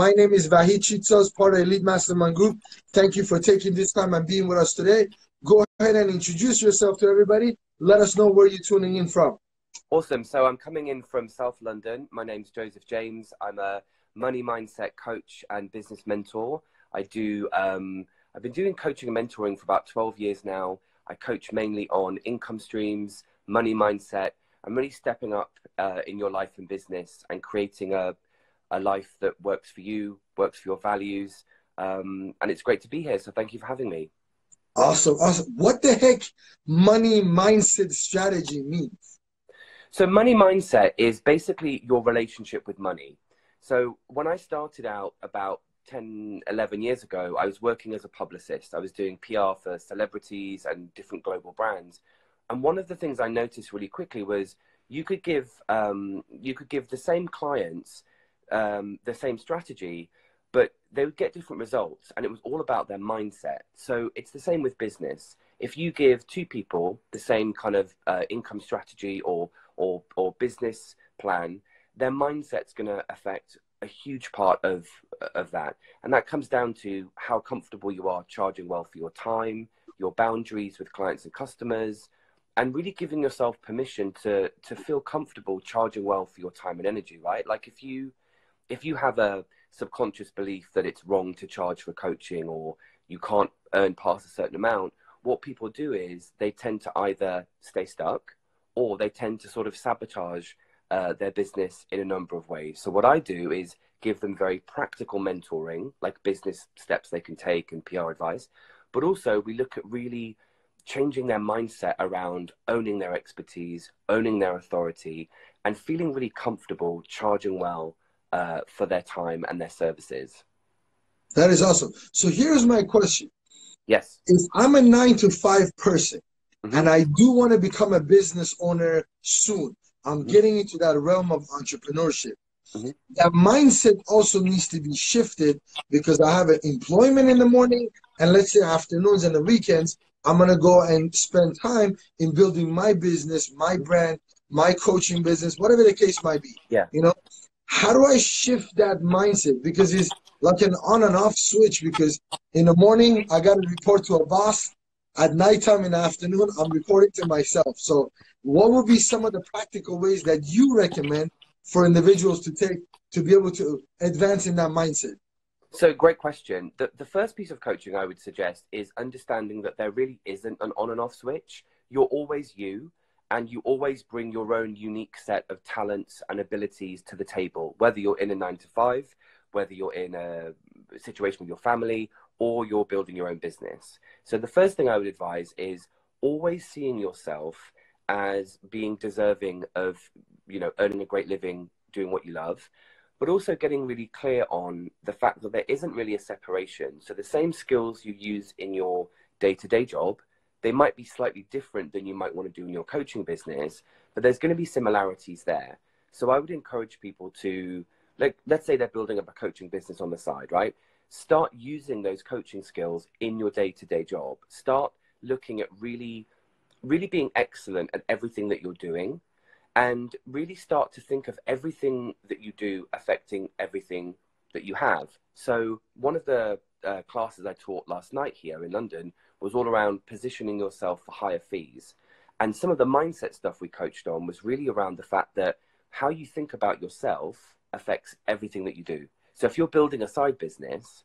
My name is Vahid Chitsaz, part of Elite Mastermind Group. Thank you for taking this time and being with us today. Go ahead and introduce yourself to everybody. Let us know where you're tuning in from. Awesome. So I'm coming in from South London. My name's Joseph James. I'm a money mindset coach and business mentor. I do. Um, I've been doing coaching and mentoring for about 12 years now. I coach mainly on income streams, money mindset. I'm really stepping up uh, in your life and business and creating a, a life that works for you, works for your values. Um, and it's great to be here. So thank you for having me. Awesome. Awesome. What the heck money mindset strategy means? So, money mindset is basically your relationship with money. So, when I started out about 10, 11 years ago, I was working as a publicist. I was doing PR for celebrities and different global brands. And one of the things I noticed really quickly was you could give um, you could give the same clients um, the same strategy, but they would get different results, and it was all about their mindset. So it's the same with business. If you give two people the same kind of uh, income strategy or or or business plan, their mindset's going to affect a huge part of of that, and that comes down to how comfortable you are charging well for your time, your boundaries with clients and customers, and really giving yourself permission to to feel comfortable charging well for your time and energy. Right? Like if you if you have a subconscious belief that it's wrong to charge for coaching or you can't earn past a certain amount, what people do is they tend to either stay stuck or they tend to sort of sabotage uh, their business in a number of ways. So, what I do is give them very practical mentoring, like business steps they can take and PR advice. But also, we look at really changing their mindset around owning their expertise, owning their authority, and feeling really comfortable charging well uh, for their time and their services. That is awesome. So here's my question. Yes. If I'm a nine to five person mm-hmm. and I do want to become a business owner soon, I'm mm-hmm. getting into that realm of entrepreneurship. Mm-hmm. That mindset also needs to be shifted because I have an employment in the morning and let's say afternoons and the weekends, I'm gonna go and spend time in building my business, my brand, my coaching business, whatever the case might be. Yeah. You know, how do I shift that mindset? Because it's like an on and off switch. Because in the morning, I got to report to a boss. At nighttime in the afternoon, I'm reporting to myself. So, what would be some of the practical ways that you recommend for individuals to take to be able to advance in that mindset? So, great question. The, the first piece of coaching I would suggest is understanding that there really isn't an on and off switch. You're always you and you always bring your own unique set of talents and abilities to the table, whether you're in a nine to five, whether you're in a situation with your family, or you're building your own business. So, the first thing I would advise is always seeing yourself as being deserving of, you know, earning a great living, doing what you love, but also getting really clear on the fact that there isn't really a separation. So, the same skills you use in your day to day job they might be slightly different than you might want to do in your coaching business, but there's going to be similarities there. So I would encourage people to, like, let's say they're building up a coaching business on the side, right? Start using those coaching skills in your day to day job. Start looking at really, really being excellent at everything that you're doing and really start to think of everything that you do affecting everything that you have. So, one of the uh, classes I taught last night here in London was all around positioning yourself for higher fees. And some of the mindset stuff we coached on was really around the fact that how you think about yourself affects everything that you do. So if you're building a side business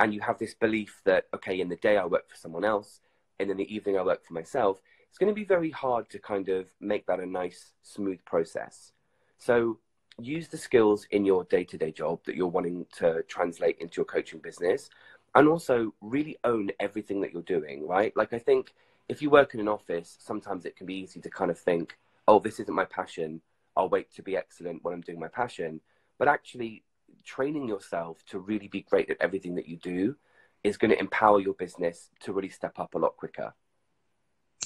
and you have this belief that, okay, in the day I work for someone else, and in the evening I work for myself, it's going to be very hard to kind of make that a nice, smooth process. So use the skills in your day to day job that you're wanting to translate into your coaching business and also really own everything that you're doing, right? Like, I think if you work in an office, sometimes it can be easy to kind of think, oh, this isn't my passion. I'll wait to be excellent when I'm doing my passion. But actually, training yourself to really be great at everything that you do is going to empower your business to really step up a lot quicker.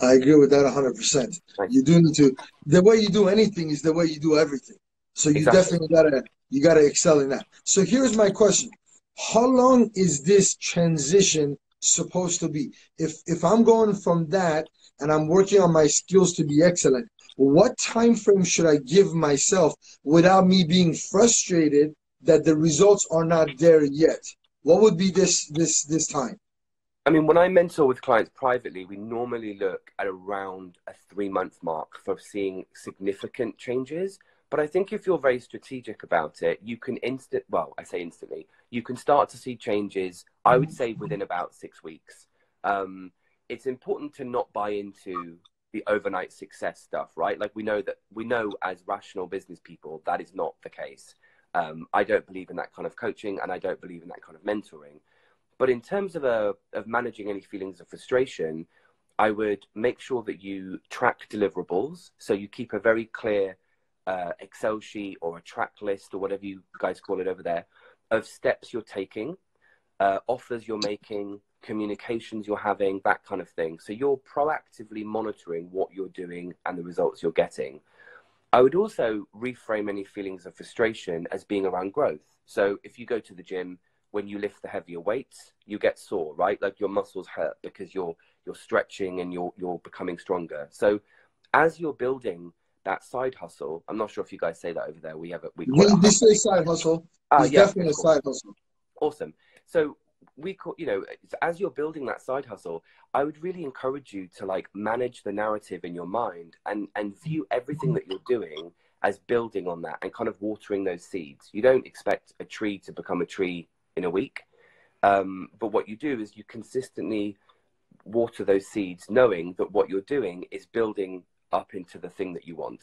I agree with that 100%. You do need to, the way you do anything is the way you do everything. So you exactly. definitely gotta you gotta excel in that. So here's my question: How long is this transition supposed to be? If if I'm going from that and I'm working on my skills to be excellent, what time frame should I give myself without me being frustrated that the results are not there yet? What would be this this this time? I mean, when I mentor with clients privately, we normally look at around a three month mark for seeing significant changes. But I think if you're very strategic about it, you can instant, well, I say instantly, you can start to see changes, I would say within about six weeks. Um, it's important to not buy into the overnight success stuff, right? Like we know that we know as rational business people, that is not the case. Um, I don't believe in that kind of coaching and I don't believe in that kind of mentoring. But in terms of, a, of managing any feelings of frustration, I would make sure that you track deliverables. So you keep a very clear uh, Excel sheet or a track list or whatever you guys call it over there of steps you're taking, uh, offers you're making, communications you're having, that kind of thing. So you're proactively monitoring what you're doing and the results you're getting. I would also reframe any feelings of frustration as being around growth. So if you go to the gym, when you lift the heavier weights, you get sore, right? Like your muscles hurt because you're you're stretching and you're you're becoming stronger. So as you're building that side hustle, I'm not sure if you guys say that over there. We have a we, we, we say side hustle. Uh, it's yeah, definitely a side hustle. Awesome. So we call you know as you're building that side hustle i would really encourage you to like manage the narrative in your mind and and view everything that you're doing as building on that and kind of watering those seeds you don't expect a tree to become a tree in a week um, but what you do is you consistently water those seeds knowing that what you're doing is building up into the thing that you want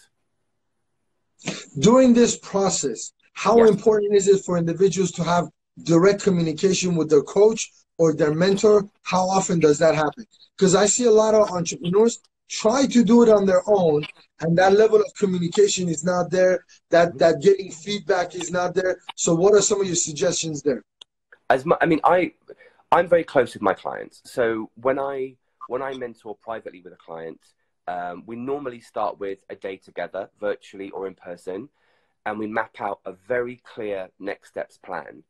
during this process how yes. important is it for individuals to have direct communication with their coach or their mentor? How often does that happen? Because I see a lot of entrepreneurs try to do it on their own and that level of communication is not there that that getting feedback is not there so what are some of your suggestions there as my, i mean i i'm very close with my clients so when i when i mentor privately with a client um, we normally start with a day together virtually or in person and we map out a very clear next steps plan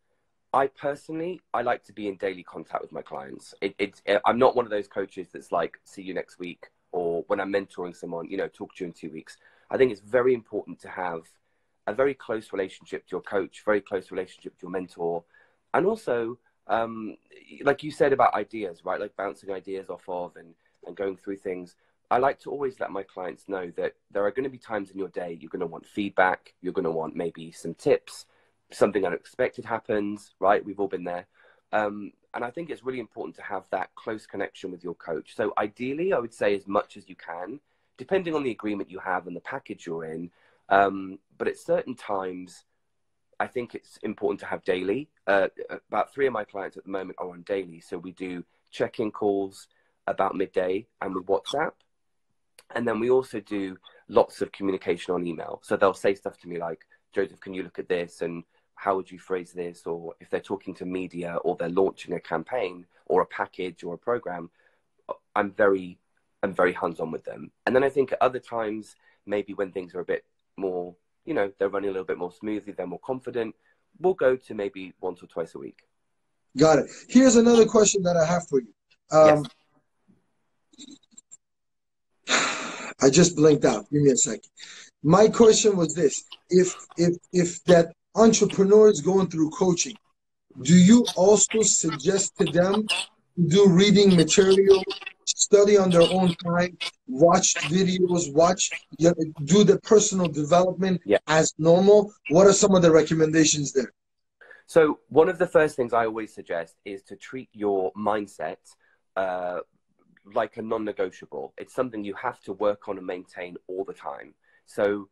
I personally, I like to be in daily contact with my clients. It, it, it, I'm not one of those coaches that's like, see you next week, or when I'm mentoring someone, you know, talk to you in two weeks. I think it's very important to have a very close relationship to your coach, very close relationship to your mentor, and also, um, like you said about ideas, right? Like bouncing ideas off of and, and going through things. I like to always let my clients know that there are going to be times in your day you're going to want feedback, you're going to want maybe some tips, something unexpected happens, right? We've all been there. Um, and I think it's really important to have that close connection with your coach. So ideally, I would say as much as you can, depending on the agreement you have and the package you're in. Um, but at certain times, I think it's important to have daily. Uh, about three of my clients at the moment are on daily. So we do check-in calls about midday and with WhatsApp. And then we also do lots of communication on email. So they'll say stuff to me like, Joseph, can you look at this? And how would you phrase this? Or if they're talking to media or they're launching a campaign or a package or a program, I'm very, I'm very hands-on with them. And then I think at other times, maybe when things are a bit more, you know, they're running a little bit more smoothly, they're more confident, we'll go to maybe once or twice a week. Got it. Here's another question that I have for you. Um, yes. I just blinked out. Give me a second. My question was this: If if if that entrepreneurs going through coaching, do you also suggest to them do reading material, study on their own time, watch videos, watch, do the personal development yeah. as normal? What are some of the recommendations there? So, one of the first things I always suggest is to treat your mindset uh, like a non negotiable. It's something you have to work on and maintain all the time. So,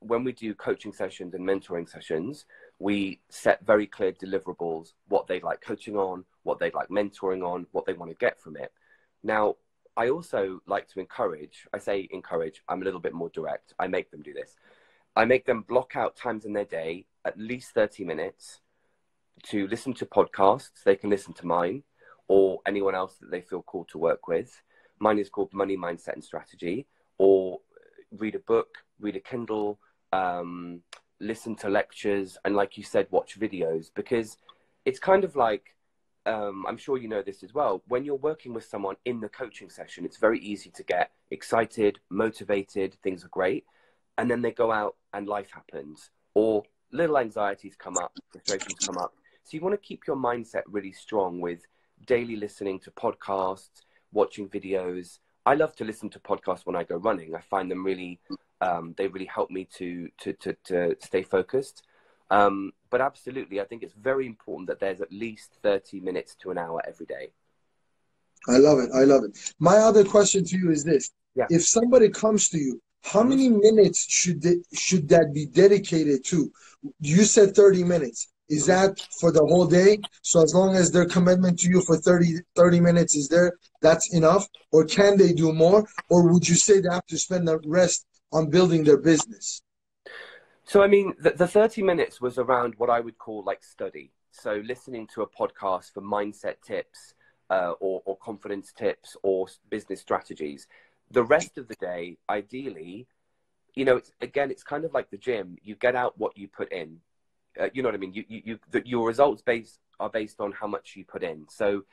when we do coaching sessions and mentoring sessions, we set very clear deliverables, what they'd like coaching on, what they'd like mentoring on, what they want to get from it. Now, I also like to encourage, I say encourage, I'm a little bit more direct. I make them do this. I make them block out times in their day, at least 30 minutes, to listen to podcasts. They can listen to mine or anyone else that they feel called to work with. Mine is called Money Mindset and Strategy, or read a book, read a Kindle, um, listen to lectures, and like you said, watch videos because it's kind of like um, I'm sure you know this as well. When you're working with someone in the coaching session, it's very easy to get excited, motivated, things are great. And then they go out and life happens, or little anxieties come up, frustrations come up. So you want to keep your mindset really strong with daily listening to podcasts, watching videos. I love to listen to podcasts when I go running. I find them really, um, they really help me to to to, to stay focused. Um, but absolutely, I think it's very important that there's at least thirty minutes to an hour every day. I love it. I love it. My other question to you is this: yeah. If somebody comes to you, how many minutes should they, should that be dedicated to? You said thirty minutes. Is that for the whole day? So as long as their commitment to you for 30, 30 minutes is there, that's enough? Or can they do more? Or would you say they have to spend the rest on building their business? So, I mean, the, the 30 minutes was around what I would call like study. So, listening to a podcast for mindset tips uh, or, or confidence tips or business strategies. The rest of the day, ideally, you know, it's, again, it's kind of like the gym. You get out what you put in uh, you know what I mean? You, you, you your results base are based on how much you put in. So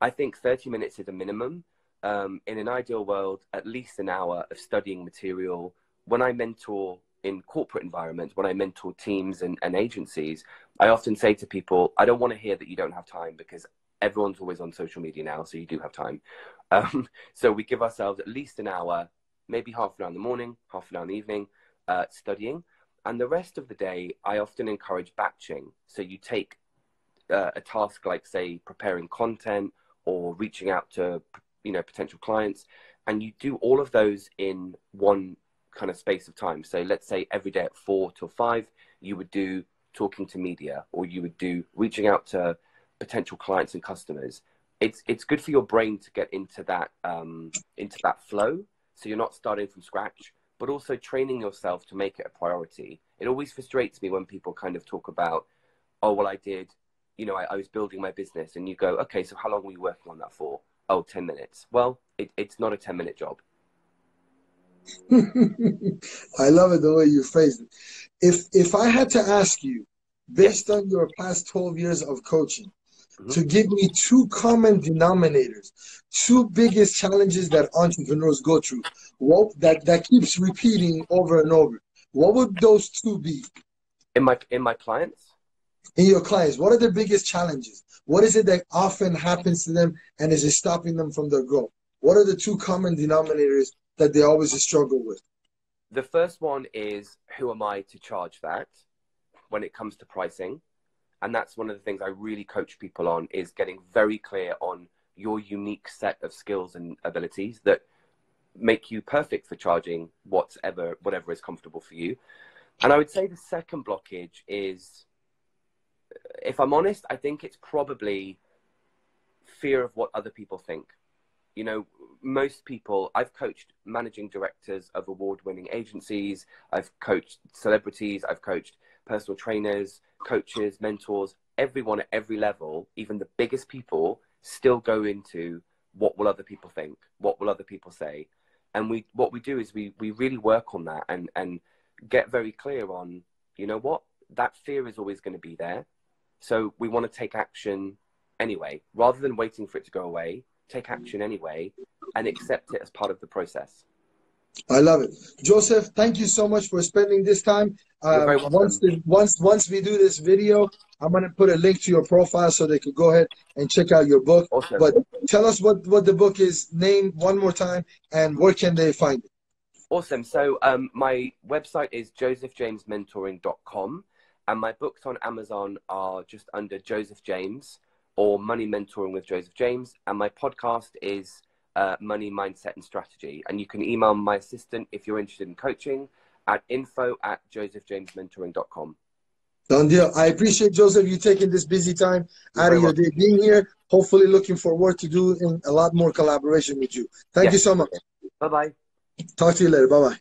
I think 30 minutes is a minimum. Um, in an ideal world, at least an hour of studying material. When I mentor in corporate environments, when I mentor teams and, and agencies, I often say to people, I don't want to hear that you don't have time because everyone's always on social media now, so you do have time. Um, so we give ourselves at least an hour, maybe half an hour in the morning, half an hour in the evening, uh, studying. And the rest of the day, I often encourage batching. So you take uh, a task like, say, preparing content or reaching out to, you know, potential clients, and you do all of those in one kind of space of time. So let's say every day at four till five, you would do talking to media, or you would do reaching out to potential clients and customers. It's it's good for your brain to get into that um, into that flow. So you're not starting from scratch but also training yourself to make it a priority. It always frustrates me when people kind of talk about, oh, well, I did, you know, I, I was building my business, and you go, okay, so how long were you working on that for? Oh, 10 minutes. Well, it, it's not a 10 minute job. I love it the way you phrase it. If if I had to ask you, based on your past 12 years of coaching, mm-hmm. to give me two common denominators, two biggest challenges that entrepreneurs go through, what that, that keeps repeating over and over. What would those two be? In my in my clients? In your clients, what are the biggest challenges? What is it that often happens to them and is it stopping them from their growth? What are the two common denominators that they always struggle with? The first one is who am I to charge that when it comes to pricing? And that's one of the things I really coach people on is getting very clear on your unique set of skills and abilities that make you perfect for charging whatever whatever is comfortable for you. And I would say the second blockage is if I'm honest, I think it's probably fear of what other people think. You know, most people, I've coached managing directors of award winning agencies, I've coached celebrities, I've coached personal trainers, coaches, mentors, everyone at every level, even the biggest people, still go into what will other people think, what will other people say, and we what we do is we we really work on that and and get very clear on you know what that fear is always going to be there, so we want to take action anyway rather than waiting for it to go away. Take action anyway and accept it as part of the process. I love it, Joseph. Thank you so much for spending this time. Uh, once the, once once we do this video, I'm gonna put a link to your profile so they could go ahead and check out your book. But tell us what what the book is. Name one more time, and where can they find it? Awesome. So um, my website is josephjamesmentoring.com, and my books on Amazon are just under Joseph James or Money Mentoring with Joseph James, and my podcast is uh, money mindset and strategy. And you can email my assistant if you're interested in coaching at info at josephjamesmentoring.com. Done deal. I appreciate Joseph you taking this busy time You're out of your day being here. Hopefully, looking forward to doing a lot more collaboration with you. Thank yes. you so much. Bye bye. Talk to you later. Bye bye.